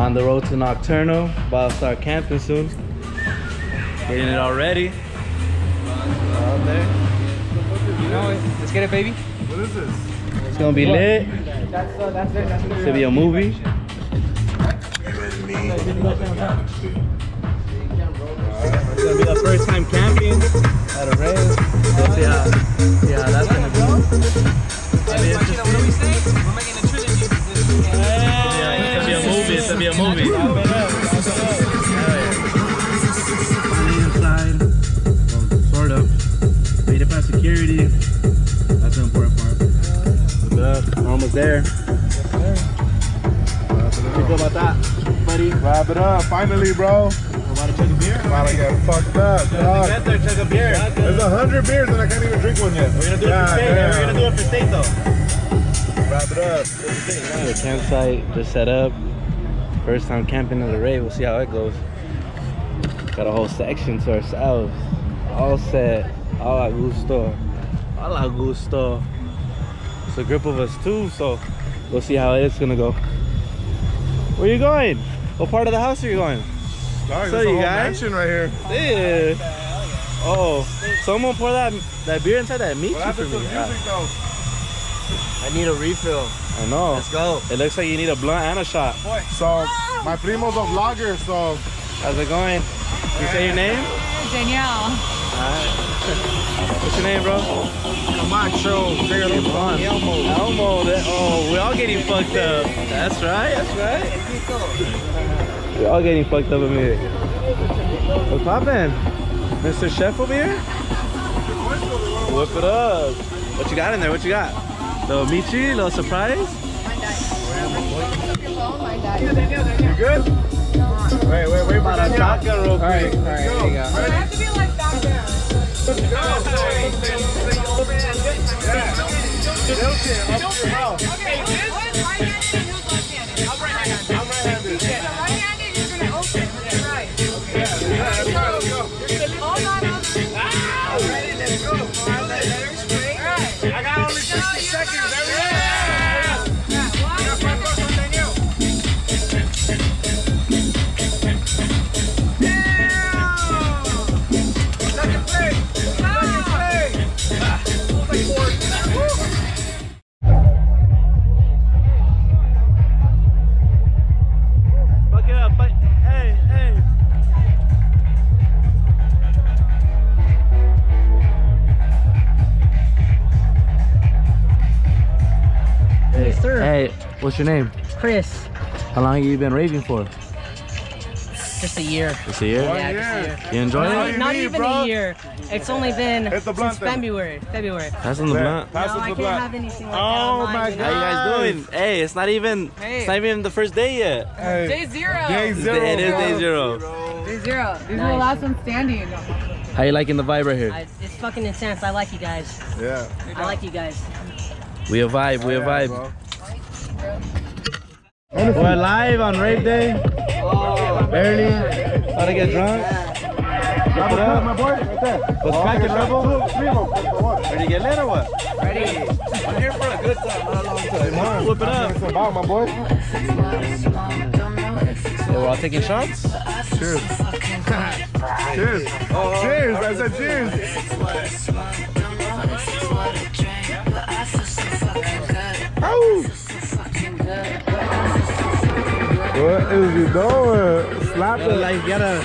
On the road to Nocturno. About to start camping soon. Getting it all ready. Out there. You know it. Let's get it, baby. What is this? It's gonna be lit. That's uh, that's it. That's It's gonna be a movie. It's gonna be the first time Look, we're almost there. What feel about that, buddy? Wrap it up. Finally, bro. We're about to chug a beer. Finally get fucked up. dog. Get there, chug a beer. There's a hundred beers and I can't even drink one yet. We're gonna do it God for state. damn. We're gonna do it for state though. Wrap it up. The campsite just set up. First time camping at the Ray. We'll see how it goes. Got a whole section to ourselves. All set. All a gusto. All a gusto. It's a group of us too, so we'll see how it's gonna go. Where you going? What part of the house are you going? Dog, So there's a you whole guys? mansion right here. Yeah. Oh, someone pour that that beer inside that meat What for me. music though? I need a refill. I know. Let's go. It looks like you need a blunt and a shot. So my primo's a vlogger, so How's it going? You say your name? Danielle. What's your name, bro? Camacho, Elmo. Elmo. That, oh, we're all getting fucked up. That's right. That's right. We're all getting fucked up in here. What's poppin'? Mr. Chef over here? Whip it up. What you got in there? What you got? Little michi, little surprise? You good? Wait, wait, wait About a shotgun real All right, quick. all right, there you go. I be like back there. Okay, who's right-handed and sir. Hey, what's your name? Chris, How long have you been raving for? just a year. Just a year? One Yeah, year. just a year. You enjoying That's all it? Not need, even bro. a year. It's only been Hit since blunt. February. February. That's in the Yeah. blunt. Pass no, I the can't blunt. have anything like Oh that. on my mine, you know? How you guys doing? Hey, it's not even Hey. it's not even the first day yet. Hey. Day zero. Day zero. it is day zero. Day zero. These are the last ones standing. How you liking the vibe right here? I, it's fucking intense. I like you guys. Yeah. I like you guys. We a vibe, we a Yeah, vibe. Bro. We're live on rape day. Barely. About to get drunk. Wrap it up. My boy, right there. What's cracking, Rebel? Two, three of them. For what? Ready to get lit or what? Ready? I'm here for a good time, not a long time. Whip it up. It's about my boy. Yeah, we're all taking shots. Cheers. cheers. Oh, oh, cheers. I said cheers. What is he doing? Slap Gotta it. like gotta.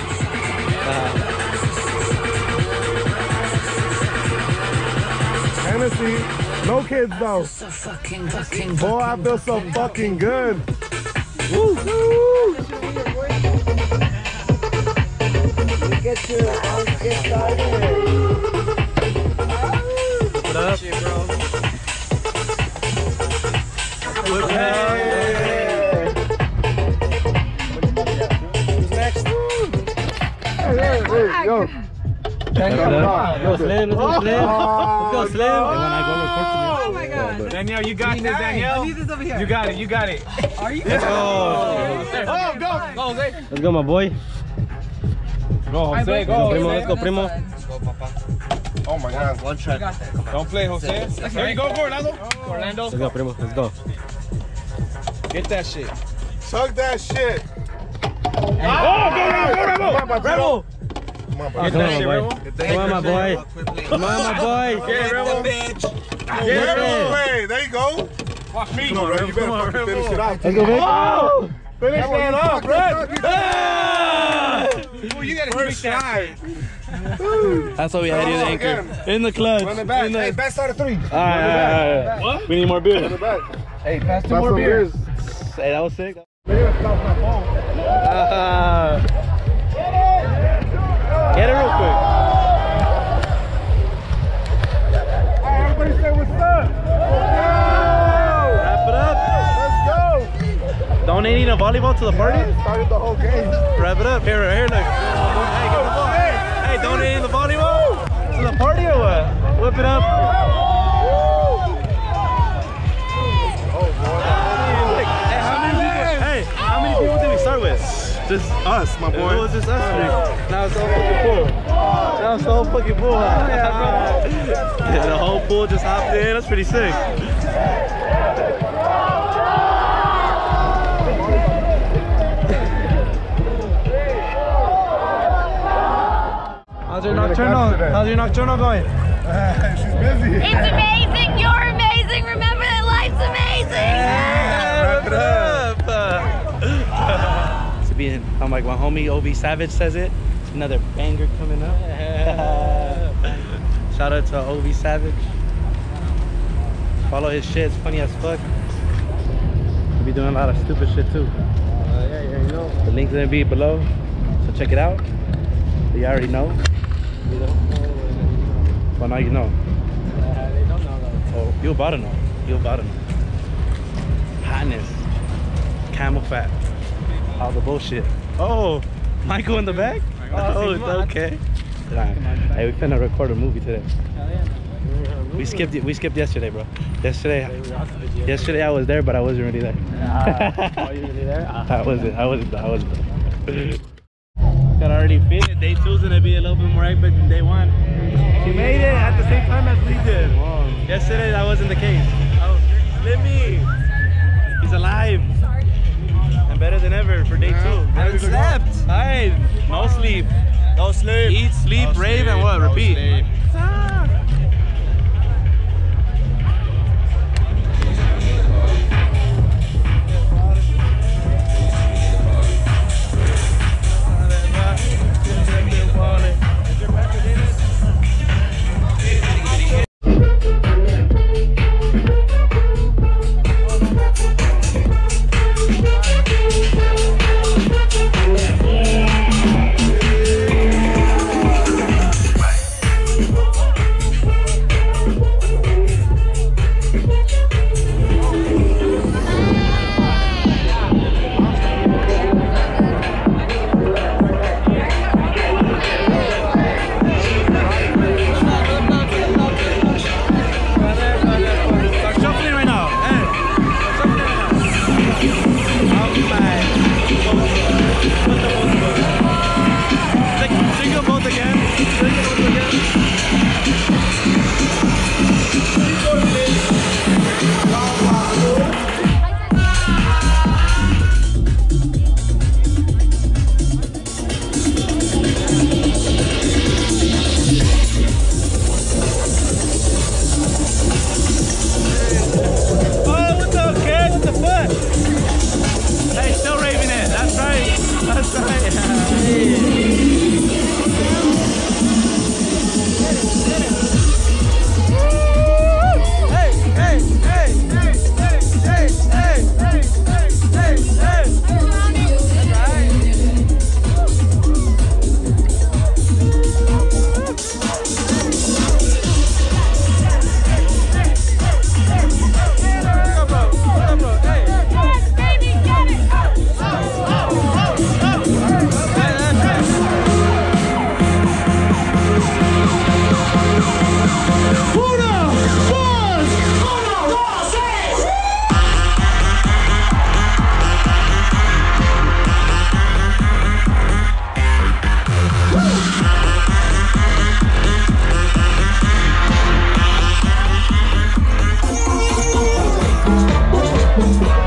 Hennessy. No kids though. Boy, I feel so fucking good. Woo, woo. Whip it up. Whip it up. Who's Go Slim, let's go Slim. Oh, Let's go Slim. no. And when I go record Oh my god. Danielle, you got this, Danielle. Over here. You got it, you got it. Are you? Let's go. Oh, go. Go, Jose. Let's go, my boy. Go, Jose, go. Primo, Jose. let's go, primo. Oh my god. One shot. Don't play, Jose. There you go, Orlando. Oh. Orlando, Let's go, primo. Let's go. get that shit. Chug that shit. Oh, go, Rebel, go, Rebel. Rebel. Come on, bro. Get Come on, shit, boy. Rebel. Come on, my boy. Come on, my boy. Get it, Rebel. Yeah, Rebel. Hey, there you go. Watch me. Come on, bro. You better fucking finish it out. Let's go, Vic. Oh! Finish that up, bro. Oh, you gotta finish that. That's why we had you the anchor. In the clutch. Run it back. In the- Hey, back side of three. All right, all right, all right. We need more beer. Run it back. Hey, pass two more beers. Hey, that was sick. Nigga, to the party. Started the whole game. Wrap it up. Here, here, look. Hey, give me the ball. Hey, donating the volleyball to the party or what? Whip it up. Oh, hey, how many people? Hey, how many people did we start with? Just Us, my boy. It boy. was just us three. Now it's all fucking full. Now it's all fucking full. yeah, the whole pool just hopped in. That's pretty sick. Nocturnal? catch. How's your nocturnal going? She's busy. It's amazing. You're amazing. Remember that life's amazing. Wrap it up. to be, I'm like my homie Ovi Savage says it. It's another banger coming up. Shout out to Ovi Savage. Follow his shit. It's funny as fuck. He'll be doing a lot of stupid shit too. Uh, yeah, yeah, you know. The link's gonna be below, so check it out. You already know. Well, now you know. they don't know though. Oh, you about to know. You about to know. Hotness. Camel fat. All the bullshit. Oh, Michael in the back? Oh, it's okay. Nah. Hey, we finna record a movie today. We skipped it. We skipped yesterday, bro. Yesterday, yesterday I was there, but I wasn't really there. Are you really there? I wasn't. I wasn't. I wasn't. Could already feel it. Day two's gonna be a little bit more epic than day one. She made it at the same time as we did. Yesterday that wasn't the case. Oh, Slimmy, he's alive and better than ever for day two. haven't slept. Alright, no sleep. No sleep. Eat, sleep, No rave, and sleep, what? no Repeat. sleep. Thank